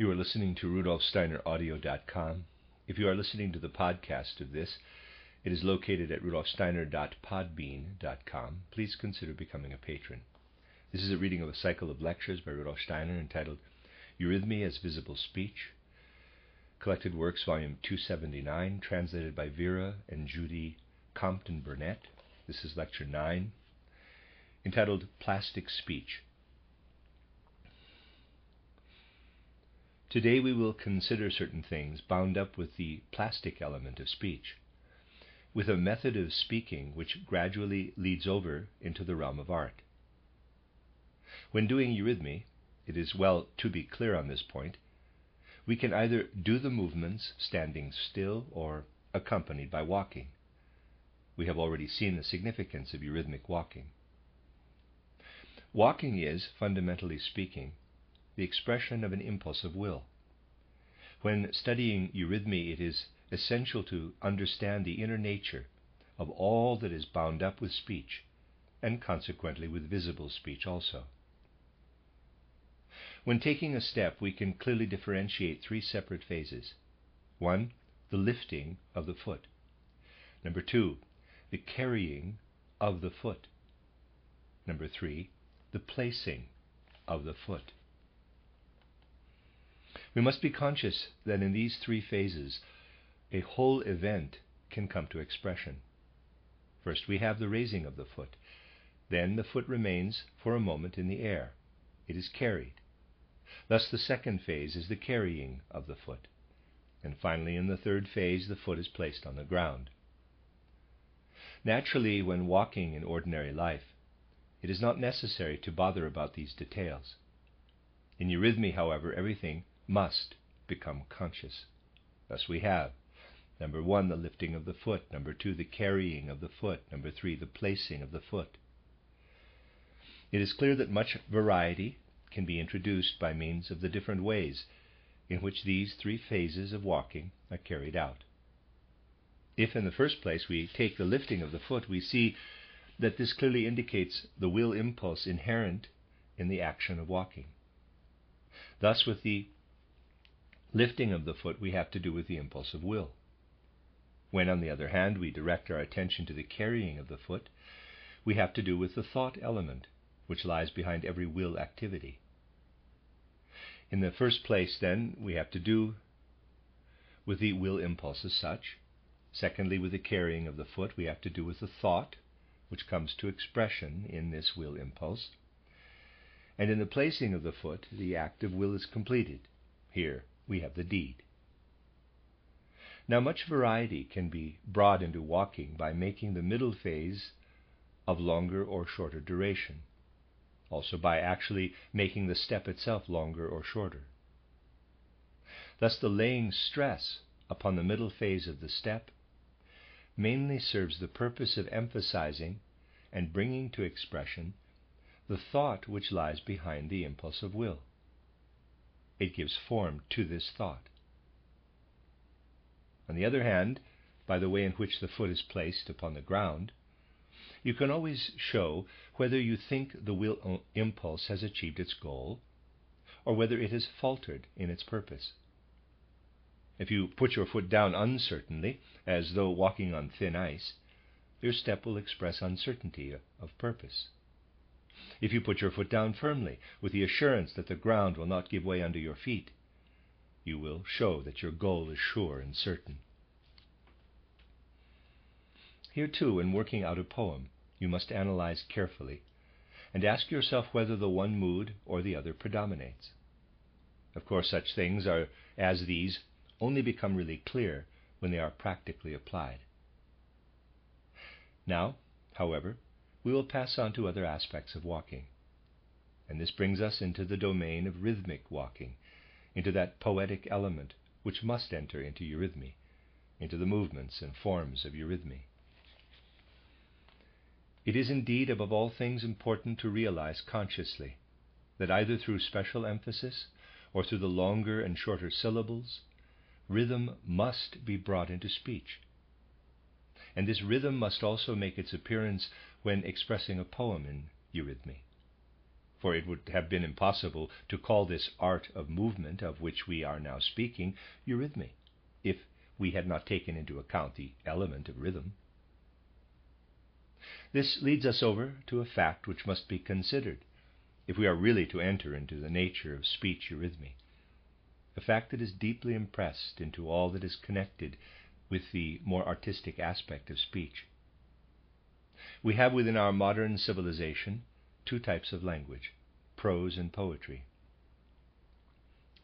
You are listening to rudolfsteineraudio.com. If you are listening to the podcast of this, it is located at rudolfsteiner.podbean.com. Please consider becoming a patron. This is a reading of a cycle of lectures by Rudolf Steiner entitled Eurythmy as Visible Speech. Collected Works, Volume 279, translated by Vera and Judy Compton Burnett. This is Lecture 9, entitled Plastic Speech. Today we will consider certain things bound up with the plastic element of speech, with a method of speaking which gradually leads over into the realm of art. When doing eurythmy, it is well to be clear on this point, we can either do the movements standing still or accompanied by walking. We have already seen the significance of eurythmic walking. Walking is, fundamentally speaking, the expression of an impulse of will. When studying eurythmy, it is essential to understand the inner nature of all that is bound up with speech, and consequently with visible speech also. When taking a step, we can clearly differentiate three separate phases. One, the lifting of the foot. Number two, the carrying of the foot. Number three, the placing of the foot. We must be conscious that in these three phases, a whole event can come to expression. First, we have the raising of the foot. Then the foot remains for a moment in the air. It is carried. Thus, the second phase is the carrying of the foot. And finally, in the third phase, the foot is placed on the ground. Naturally, when walking in ordinary life, it is not necessary to bother about these details. In eurythmy, however, everything must become conscious. Thus we have number one, the lifting of the foot, number two, the carrying of the foot, number three, the placing of the foot. It is clear that much variety can be introduced by means of the different ways in which these three phases of walking are carried out. If, in the first place, we take the lifting of the foot, we see that this clearly indicates the will impulse inherent in the action of walking. Thus, with the lifting of the foot, we have to do with the impulse of will. When, on the other hand, we direct our attention to the carrying of the foot, we have to do with the thought element, which lies behind every will activity. In the first place, then, we have to do with the will impulse as such. Secondly, with the carrying of the foot, we have to do with the thought, which comes to expression in this will impulse. And in the placing of the foot, the act of will is completed. Here we have the deed. Now, much variety can be brought into walking by making the middle phase of longer or shorter duration also by actually making the step itself longer or shorter. Thus, the laying stress upon the middle phase of the step mainly serves the purpose of emphasizing and bringing to expression the thought which lies behind the impulse of will. It gives form to this thought. On the other hand, by the way in which the foot is placed upon the ground, you can always show whether you think the will impulse has achieved its goal or whether it has faltered in its purpose. If you put your foot down uncertainly, as though walking on thin ice, your step will express uncertainty of purpose. If you put your foot down firmly, with the assurance that the ground will not give way under your feet, you will show that your goal is sure and certain. Here, too, in working out a poem, you must analyze carefully and ask yourself whether the one mood or the other predominates. Of course, such things are, as these only become really clear when they are practically applied. Now, however, we will pass on to other aspects of walking. And this brings us into the domain of rhythmic walking, into that poetic element which must enter into eurythmy, into the movements and forms of eurythmy. It is indeed above all things important to realize consciously that either through special emphasis or through the longer and shorter syllables, rhythm must be brought into speech. And this rhythm must also make its appearance when expressing a poem in eurythmy. for it would have been impossible to call this art of movement of which we are now speaking eurythmy, if we had not taken into account the element of rhythm. This leads us over to a fact which must be considered if we are really to enter into the nature of speech eurythmy, a fact that is deeply impressed into all that is connected with the more artistic aspect of speech. We have within our modern civilization two types of language prose and poetry.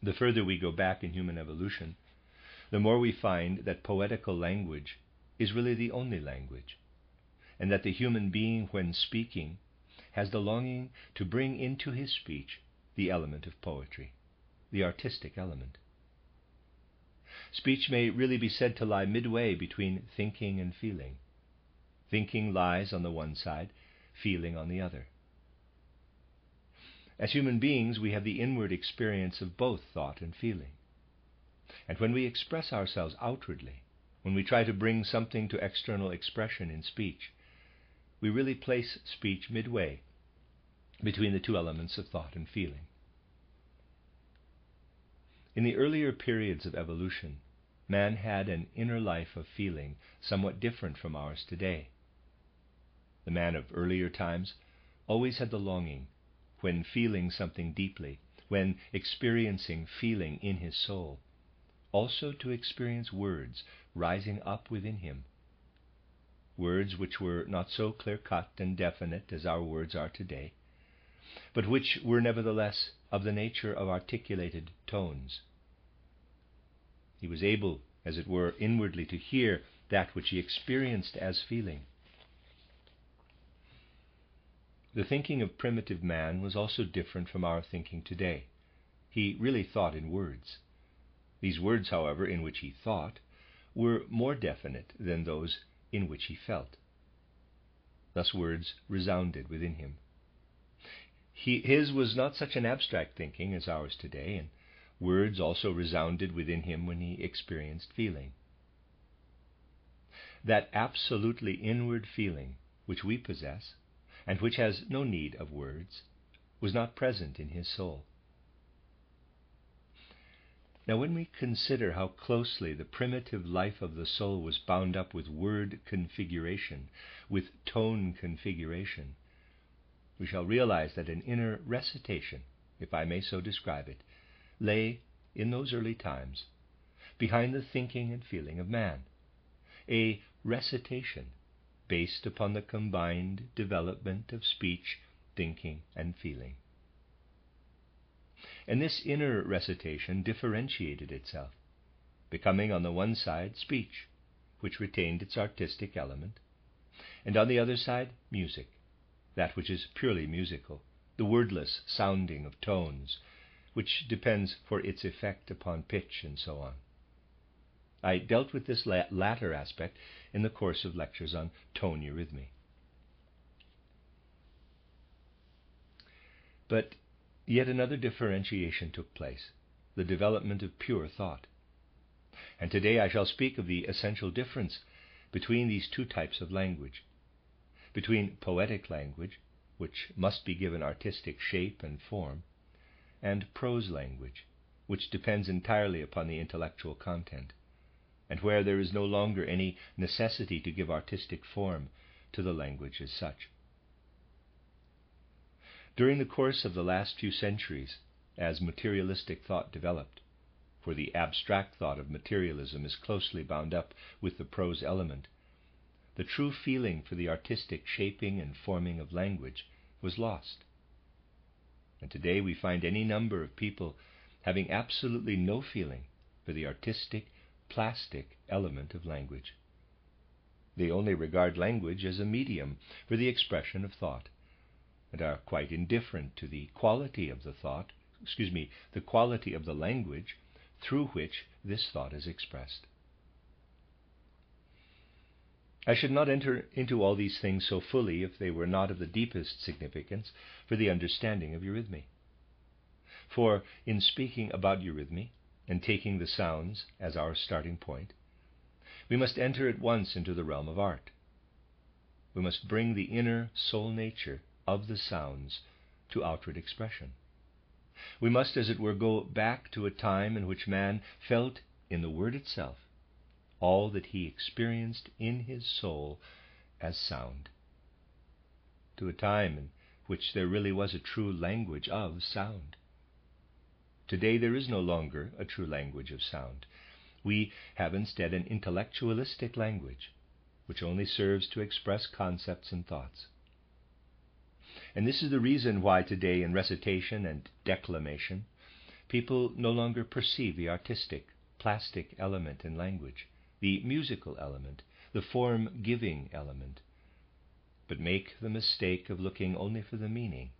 The further we go back in human evolution, the more we find that poetical language is really the only language, and that the human being, when speaking, has the longing to bring into his speech the element of poetry, the artistic element. Speech may really be said to lie midway between thinking and feeling. Thinking lies on the one side, feeling on the other. As human beings, we have the inward experience of both thought and feeling. And when we express ourselves outwardly, when we try to bring something to external expression in speech, we really place speech midway between the two elements of thought and feeling. In the earlier periods of evolution, man had an inner life of feeling somewhat different from ours today. The man of earlier times always had the longing when feeling something deeply, when experiencing feeling in his soul, also to experience words rising up within him. Words which were not so clear cut and definite as our words are today, but which were nevertheless of the nature of articulated tones. He was able, as it were, inwardly to hear that which he experienced as feeling. The thinking of primitive man was also different from our thinking today. He really thought in words. These words, however, in which he thought, were more definite than those in which he felt. Thus words resounded within him. He, his was not such an abstract thinking as ours today, and words also resounded within him when he experienced feeling. That absolutely inward feeling which we possess and which has no need of words, was not present in his soul. Now, when we consider how closely the primitive life of the soul was bound up with word configuration, with tone configuration, we shall realize that an inner recitation, if I may so describe it, lay, in those early times, behind the thinking and feeling of man. A recitation based upon the combined development of speech, thinking, and feeling. And this inner recitation differentiated itself, becoming on the one side speech, which retained its artistic element, and on the other side music, that which is purely musical, the wordless sounding of tones, which depends for its effect upon pitch and so on. I dealt with this latter aspect in the course of lectures on tone eurythmy. But yet another differentiation took place the development of pure thought. And today I shall speak of the essential difference between these two types of language between poetic language, which must be given artistic shape and form, and prose language, which depends entirely upon the intellectual content and where there is no longer any necessity to give artistic form to the language as such. During the course of the last few centuries, as materialistic thought developed, for the abstract thought of materialism is closely bound up with the prose element, the true feeling for the artistic shaping and forming of language was lost. And today we find any number of people having absolutely no feeling for the artistic plastic element of language. They only regard language as a medium for the expression of thought and are quite indifferent to the quality of the thought, excuse me, the quality of the language through which this thought is expressed. I should not enter into all these things so fully if they were not of the deepest significance for the understanding of eurythmy. For in speaking about eurythmy, and taking the sounds as our starting point, we must enter at once into the realm of art. We must bring the inner soul nature of the sounds to outward expression. We must, as it were, go back to a time in which man felt in the word itself all that he experienced in his soul as sound. To a time in which there really was a true language of sound. Today there is no longer a true language of sound. We have instead an intellectualistic language, which only serves to express concepts and thoughts. And this is the reason why today in recitation and declamation, people no longer perceive the artistic, plastic element in language, the musical element, the form giving element, but make the mistake of looking only for the meaning,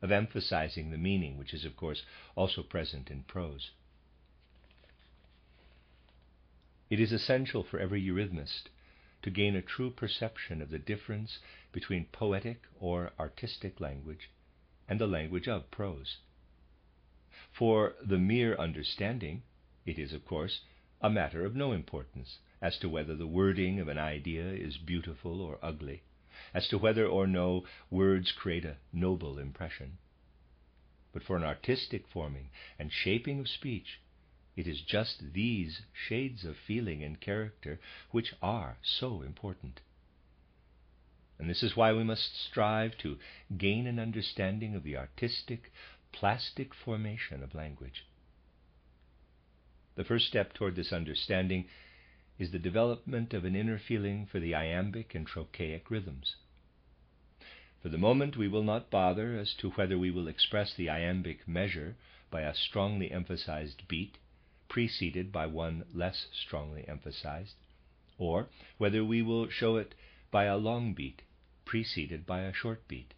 of emphasizing the meaning, which is, of course, also present in prose. It is essential for every eurythmist to gain a true perception of the difference between poetic or artistic language and the language of prose. For the mere understanding, it is, of course, a matter of no importance as to whether the wording of an idea is beautiful or ugly as to whether or no words create a noble impression. But for an artistic forming and shaping of speech, it is just these shades of feeling and character which are so important. And this is why we must strive to gain an understanding of the artistic, plastic formation of language. The first step toward this understanding is the development of an inner feeling for the iambic and trochaic rhythms. For the moment, we will not bother as to whether we will express the iambic measure by a strongly emphasized beat preceded by one less strongly emphasized, or whether we will show it by a long beat preceded by a short beat.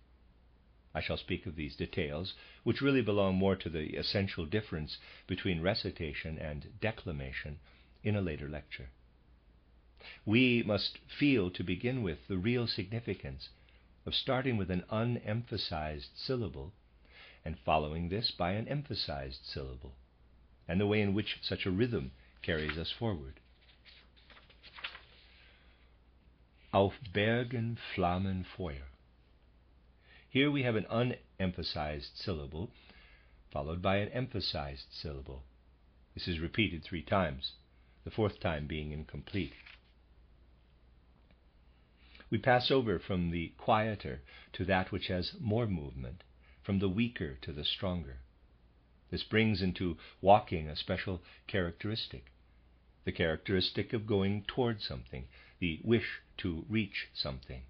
I shall speak of these details, which really belong more to the essential difference between recitation and declamation, in a later lecture. We must feel to begin with the real significance of starting with an unemphasized syllable and following this by an emphasized syllable, and the way in which such a rhythm carries us forward. Auf Bergen flammen Feuer. Here we have an unemphasized syllable followed by an emphasized syllable. This is repeated three times, the fourth time being incomplete we pass over from the quieter to that which has more movement, from the weaker to the stronger. This brings into walking a special characteristic the characteristic of going toward something, the wish to reach something.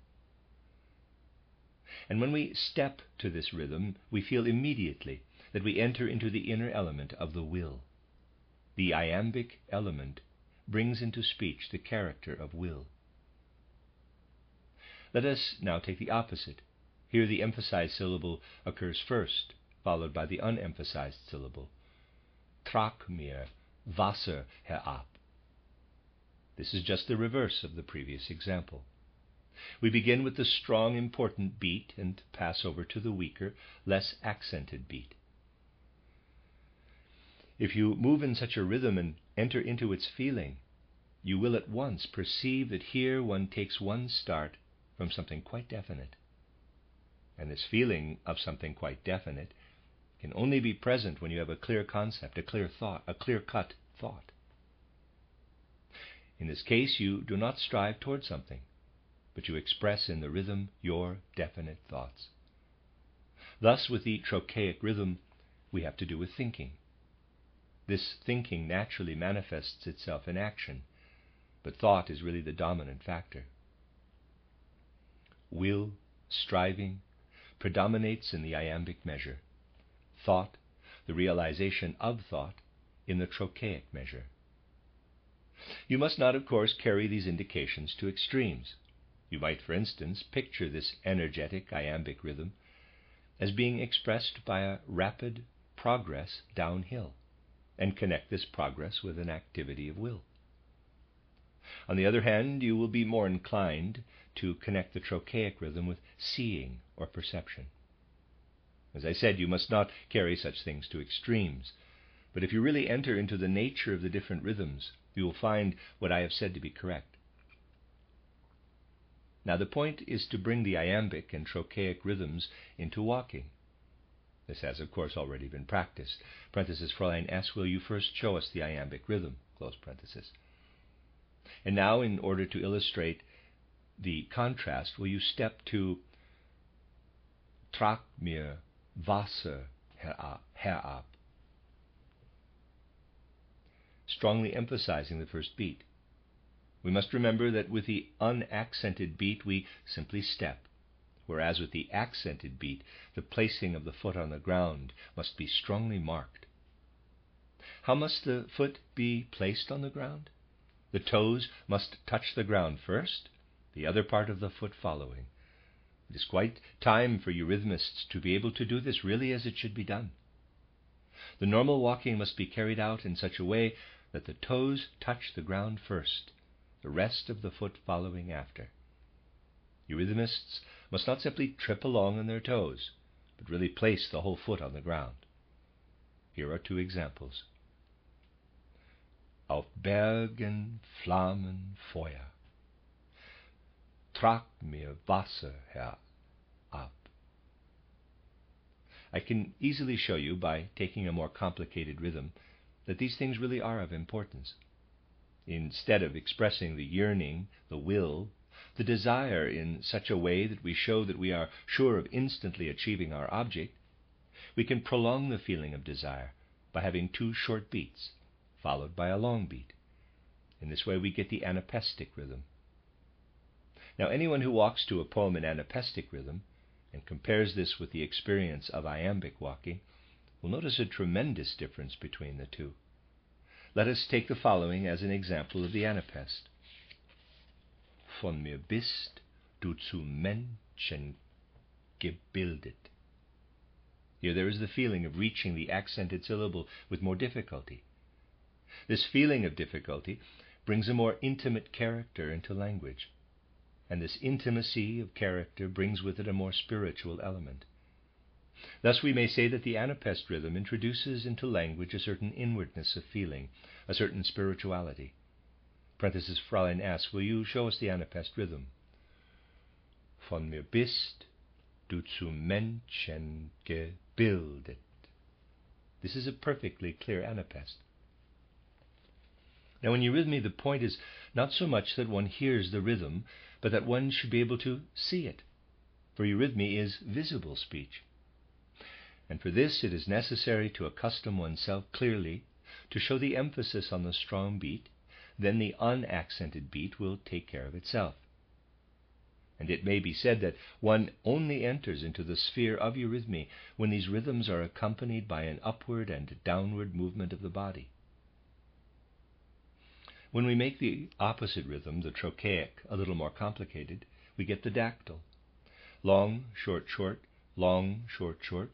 And when we step to this rhythm, we feel immediately that we enter into the inner element of the will. The iambic element brings into speech the character of will. Let us now take the opposite. Here the emphasized syllable occurs first, followed by the unemphasized syllable. Trag mir Wasser herab. This is just the reverse of the previous example. We begin with the strong, important beat and pass over to the weaker, less accented beat. If you move in such a rhythm and enter into its feeling, you will at once perceive that here one takes one start from something quite definite. And this feeling of something quite definite can only be present when you have a clear concept, a clear thought, a clear cut thought. In this case, you do not strive toward something, but you express in the rhythm your definite thoughts. Thus, with the trochaic rhythm, we have to do with thinking. This thinking naturally manifests itself in action, but thought is really the dominant factor will, striving, predominates in the iambic measure. Thought, the realization of thought, in the trochaic measure. You must not, of course, carry these indications to extremes. You might, for instance, picture this energetic iambic rhythm as being expressed by a rapid progress downhill, and connect this progress with an activity of will. On the other hand, you will be more inclined to connect the trochaic rhythm with seeing or perception. As I said, you must not carry such things to extremes, but if you really enter into the nature of the different rhythms, you will find what I have said to be correct. Now, the point is to bring the iambic and trochaic rhythms into walking, This has, of course, already been practiced. Parenthesis, Fräulein S. Will you first show us the iambic rhythm? Close parenthesis. And now, in order to illustrate the contrast, will you step to Trag mir Wasser herab, strongly emphasizing the first beat. We must remember that with the unaccented beat we simply step, whereas with the accented beat the placing of the foot on the ground must be strongly marked. How must the foot be placed on the ground? The toes must touch the ground first, the other part of the foot following. It is quite time for eurythmists to be able to do this really as it should be done. The normal walking must be carried out in such a way that the toes touch the ground first the rest of the foot following after. Eurythmists must not simply trip along on their toes, but really place the whole foot on the ground. Here are two examples. Auf Bergen Flammen Feuer. Trag mir Wasser herab. I can easily show you, by taking a more complicated rhythm, that these things really are of importance instead of expressing the yearning, the will, the desire in such a way that we show that we are sure of instantly achieving our object, we can prolong the feeling of desire by having two short beats, followed by a long beat. In this way, we get the anapestic rhythm. Now, anyone who walks to a poem in anapestic rhythm and compares this with the experience of iambic walking will notice a tremendous difference between the two. Let us take the following as an example of the Anapest. Von mir bist du zu Menschen gebildet. Here there is the feeling of reaching the accented syllable with more difficulty. This feeling of difficulty brings a more intimate character into language, and this intimacy of character brings with it a more spiritual element. Thus we may say that the Anapest rhythm introduces into language a certain inwardness of feeling, a certain spirituality. Parenthesis Fräulein asks, Will you show us the Anapest rhythm? Von mir bist du zu Menschen gebildet. This is a perfectly clear Anapest. Now, in eurythmy, the point is not so much that one hears the rhythm, but that one should be able to see it. For eurythmy is visible speech and for this it is necessary to accustom oneself clearly to show the emphasis on the strong beat, then the unaccented beat will take care of itself. And it may be said that one only enters into the sphere of eurythmy when these rhythms are accompanied by an upward and downward movement of the body. When we make the opposite rhythm, the trochaic, a little more complicated, we get the dactyl. Long, short, short, long, short, short,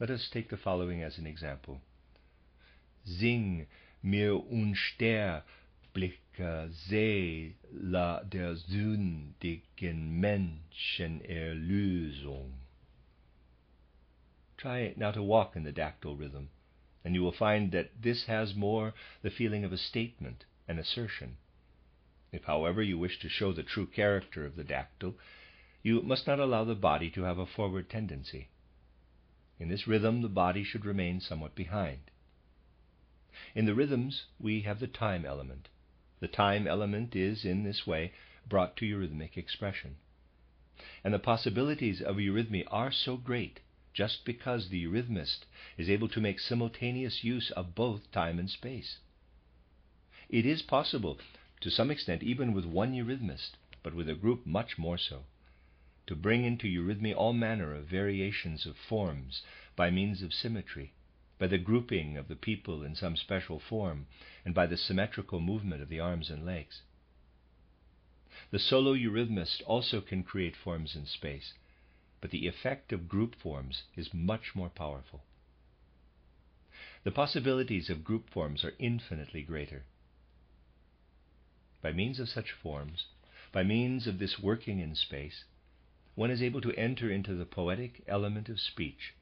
let us take the following as an example. Sing mir unsterbliche Seele der sündigen Menschen Erlösung. Try now to walk in the dactyl rhythm, and you will find that this has more the feeling of a statement, an assertion. If, however, you wish to show the true character of the dactyl, you must not allow the body to have a forward tendency. In this rhythm, the body should remain somewhat behind. In the rhythms, we have the time element. The time element is, in this way, brought to eurythmic expression. And the possibilities of eurythmy are so great just because the eurythmist is able to make simultaneous use of both time and space. It is possible, to some extent, even with one eurythmist, but with a group much more so to bring into eurythmy all manner of variations of forms by means of symmetry, by the grouping of the people in some special form, and by the symmetrical movement of the arms and legs. The solo eurythmist also can create forms in space, but the effect of group forms is much more powerful. The possibilities of group forms are infinitely greater. By means of such forms, by means of this working in space, one is able to enter into the poetic element of speech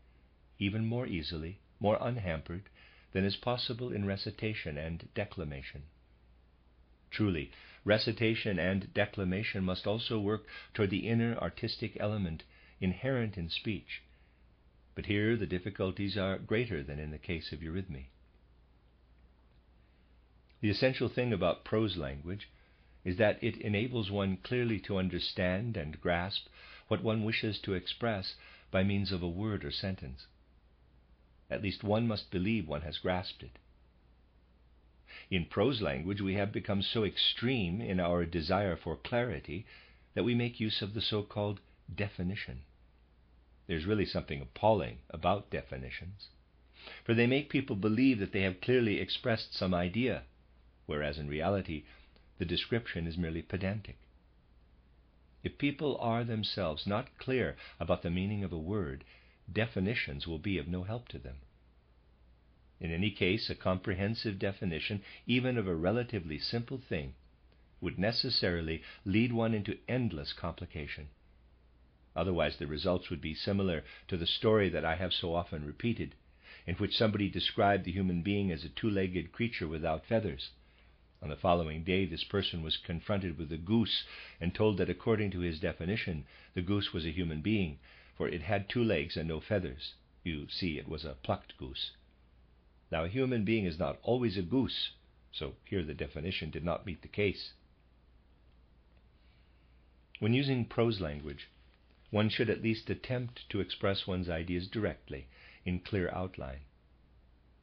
even more easily, more unhampered, than is possible in recitation and declamation. Truly, recitation and declamation must also work toward the inner artistic element inherent in speech, But here the difficulties are greater than in the case of eurythmy. The essential thing about prose language is that it enables one clearly to understand and grasp what one wishes to express by means of a word or sentence. At least one must believe one has grasped it. In prose language, we have become so extreme in our desire for clarity that we make use of the so called definition. There's really something appalling about definitions, for they make people believe that they have clearly expressed some idea, whereas in reality the description is merely pedantic. If people are themselves not clear about the meaning of a word, definitions will be of no help to them. In any case, a comprehensive definition, even of a relatively simple thing, would necessarily lead one into endless complication. Otherwise, the results would be similar to the story that I have so often repeated, in which somebody described the human being as a two legged creature without feathers. On the following day, this person was confronted with a goose and told that according to his definition, the goose was a human being, for it had two legs and no feathers. You see, it was a plucked goose. Now, a human being is not always a goose, so here the definition did not meet the case. When using prose language, one should at least attempt to express one's ideas directly, in clear outline.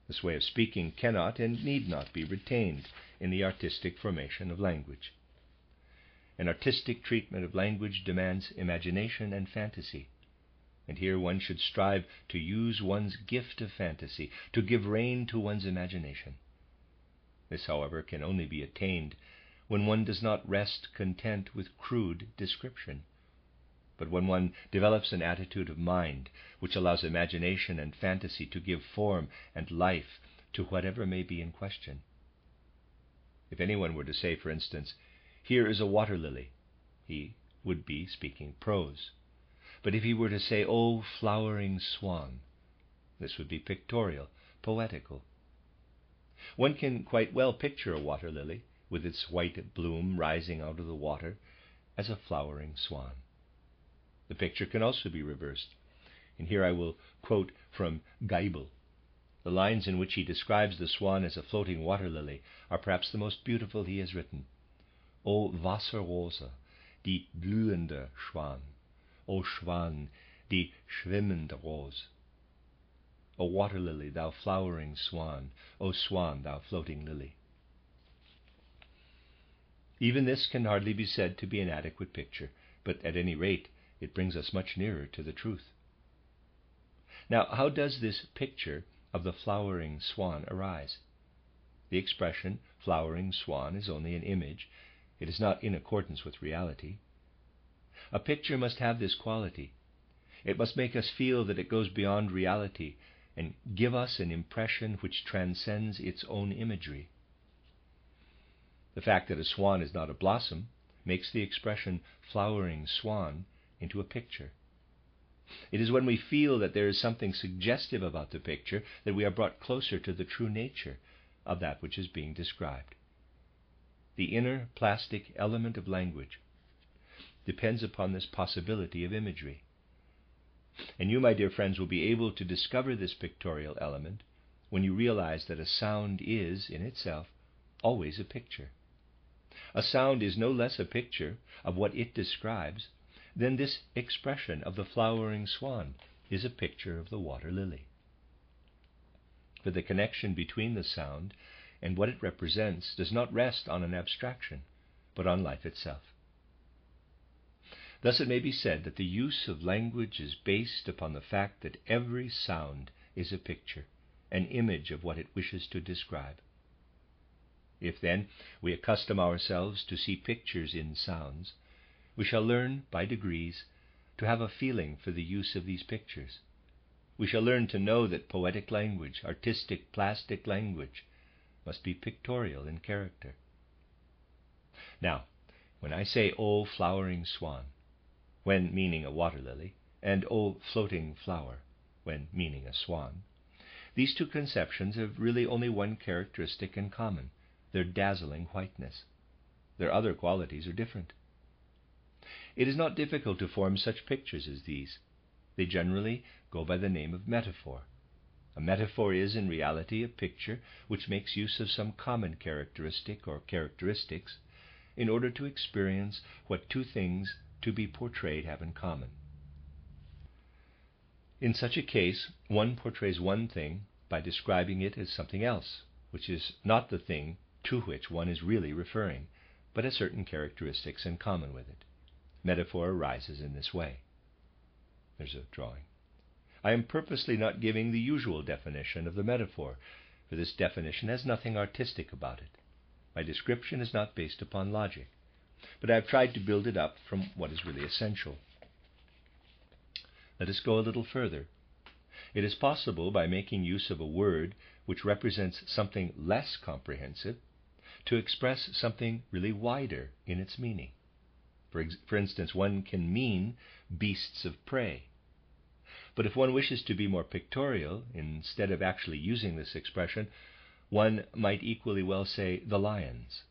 This way of speaking cannot and need not be retained in the artistic formation of language. An artistic treatment of language demands imagination and fantasy. And here one should strive to use one's gift of fantasy, to give rein to one's imagination. This, however, can only be attained when one does not rest content with crude description but when one develops an attitude of mind which allows imagination and fantasy to give form and life to whatever may be in question. If anyone were to say, for instance, Here is a water lily, he would be speaking prose. But if he were to say, O flowering swan, this would be pictorial, poetical. One can quite well picture a water lily, with its white bloom rising out of the water, as a flowering swan. The picture can also be reversed. And here I will quote from Geibel. The lines in which he describes the swan as a floating water lily are perhaps the most beautiful he has written. O Wasserrose, die blühende Schwan. O Schwan, die schwimmende Rose. O water lily, thou flowering swan. O swan, thou floating lily. Even this can hardly be said to be an adequate picture, but at any rate it brings us much nearer to the truth. Now, how does this picture of the flowering swan arise? The expression flowering swan is only an image, it is not in accordance with reality. A picture must have this quality. It must make us feel that it goes beyond reality and give us an impression which transcends its own imagery. The fact that a swan is not a blossom makes the expression flowering swan into a picture. It is when we feel that there is something suggestive about the picture that we are brought closer to the true nature of that which is being described. The inner plastic element of language depends upon this possibility of imagery. And you, my dear friends, will be able to discover this pictorial element when you realize that a sound is, in itself, always a picture. A sound is no less a picture of what it describes then this expression of the flowering swan is a picture of the water lily. For the connection between the sound and what it represents does not rest on an abstraction, but on life itself. Thus it may be said that the use of language is based upon the fact that every sound is a picture, an image of what it wishes to describe. If then we accustom ourselves to see pictures in sounds, we shall learn by degrees to have a feeling for the use of these pictures. We shall learn to know that poetic language, artistic, plastic language, must be pictorial in character. Now, when I say O flowering swan, when meaning a water lily, and O floating flower, when meaning a swan, these two conceptions have really only one characteristic in common their dazzling whiteness. Their other qualities are different. It is not difficult to form such pictures as these. they generally go by the name of metaphor. A metaphor is, in reality, a picture which makes use of some common characteristic or characteristics in order to experience what two things to be portrayed have in common. In such a case, one portrays one thing by describing it as something else, which is not the thing to which one is really referring, but has certain characteristics in common with it. Metaphor arises in this way. There's a drawing. I am purposely not giving the usual definition of the metaphor, for this definition has nothing artistic about it. My description is not based upon logic, but I have tried to build it up from what is really essential. Let us go a little further. It is possible, by making use of a word which represents something less comprehensive, to express something really wider in its meaning. For, ex- for instance, one can mean beasts of prey but if one wishes to be more pictorial, instead of actually using this expression, one might equally well say the lions.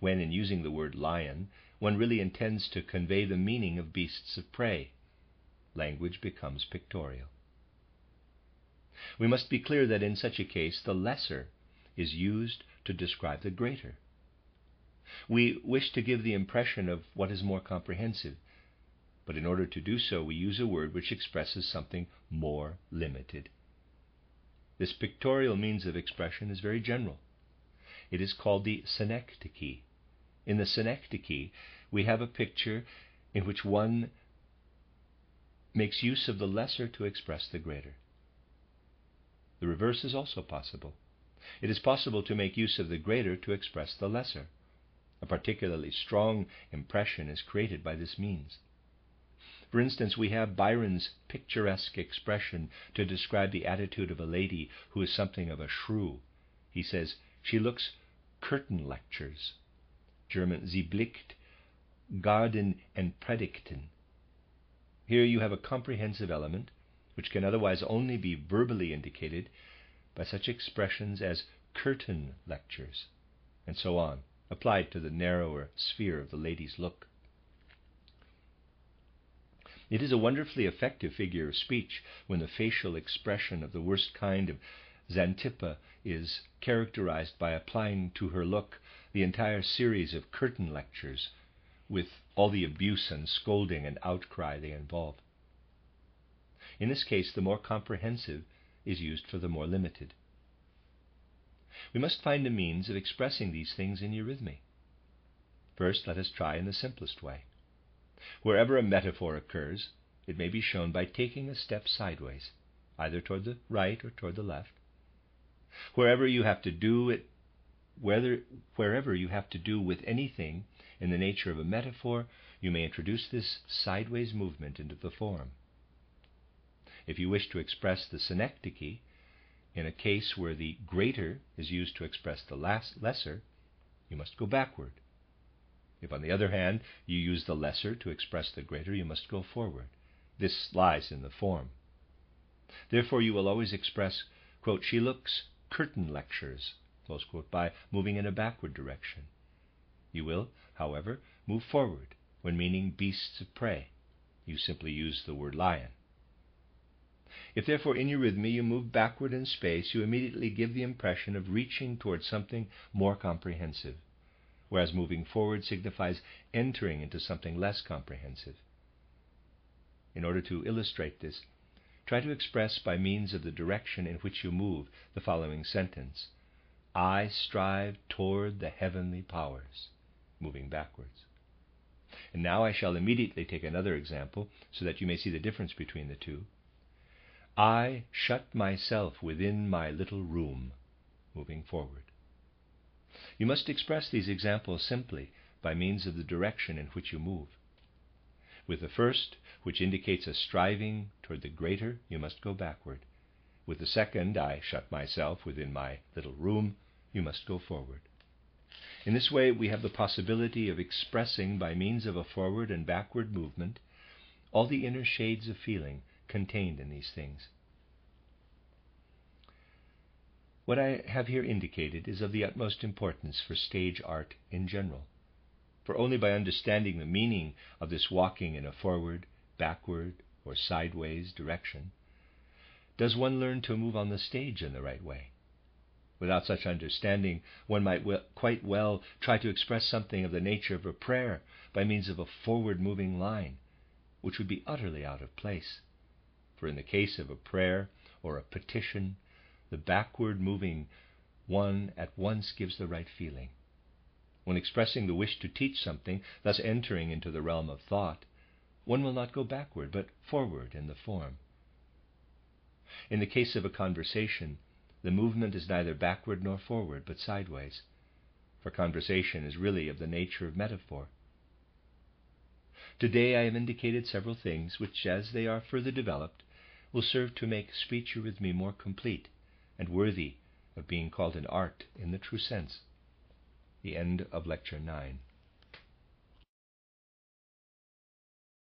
When, in using the word lion, one really intends to convey the meaning of beasts of prey, language becomes pictorial. We must be clear that in such a case the lesser is used to describe the greater. We wish to give the impression of what is more comprehensive, but in order to do so, we use a word which expresses something more limited. This pictorial means of expression is very general. It is called the synecdoche. In the synecdoche, we have a picture in which one makes use of the lesser to express the greater. The reverse is also possible. It is possible to make use of the greater to express the lesser. A particularly strong impression is created by this means. For instance, we have Byron's picturesque expression to describe the attitude of a lady who is something of a shrew. He says, She looks curtain lectures. German, sie blickt Garden and Predigten. Here you have a comprehensive element which can otherwise only be verbally indicated by such expressions as curtain lectures, and so on, applied to the narrower sphere of the lady's look. It is a wonderfully effective figure of speech when the facial expression of the worst kind of Xanthippe is characterized by applying to her look the entire series of curtain lectures with all the abuse and scolding and outcry they involve. In this case, the more comprehensive is used for the more limited. We must find a means of expressing these things in eurythmy. First, let us try in the simplest way. Wherever a metaphor occurs, it may be shown by taking a step sideways, either toward the right or toward the left. Wherever you have to do it, whether, wherever you have to do with anything in the nature of a metaphor, you may introduce this sideways movement into the form. If you wish to express the synecdoche in a case where the greater is used to express the last, lesser, you must go backward. If, on the other hand, you use the lesser to express the greater, you must go forward. This lies in the form. Therefore, you will always express, quote, she looks curtain lectures, quote, by moving in a backward direction. You will, however, move forward when meaning beasts of prey. You simply use the word lion. If therefore in eurythmy you move backward in space, you immediately give the impression of reaching towards something more comprehensive whereas moving forward signifies entering into something less comprehensive. In order to illustrate this, try to express by means of the direction in which you move the following sentence I strive toward the heavenly powers, moving backwards. And now I shall immediately take another example so that you may see the difference between the two. I shut myself within my little room, moving forward. You must express these examples simply by means of the direction in which you move. With the first, which indicates a striving toward the greater, you must go backward. With the second, I shut myself within my little room, you must go forward. In this way, we have the possibility of expressing by means of a forward and backward movement all the inner shades of feeling contained in these things. What I have here indicated is of the utmost importance for stage art in general, for only by understanding the meaning of this walking in a forward, backward, or sideways direction, does one learn to move on the stage in the right way? Without such understanding, one might quite well try to express something of the nature of a prayer by means of a forward moving line, which would be utterly out of place. For in the case of a prayer or a petition, the backward moving one at once gives the right feeling. When expressing the wish to teach something, thus entering into the realm of thought, one will not go backward, but forward in the form. In the case of a conversation, the movement is neither backward nor forward, but sideways, for conversation is really of the nature of metaphor. Today I have indicated several things which, as they are further developed, will serve to make speech me more complete and worthy of being called an art in the true sense. The end of Lecture 9.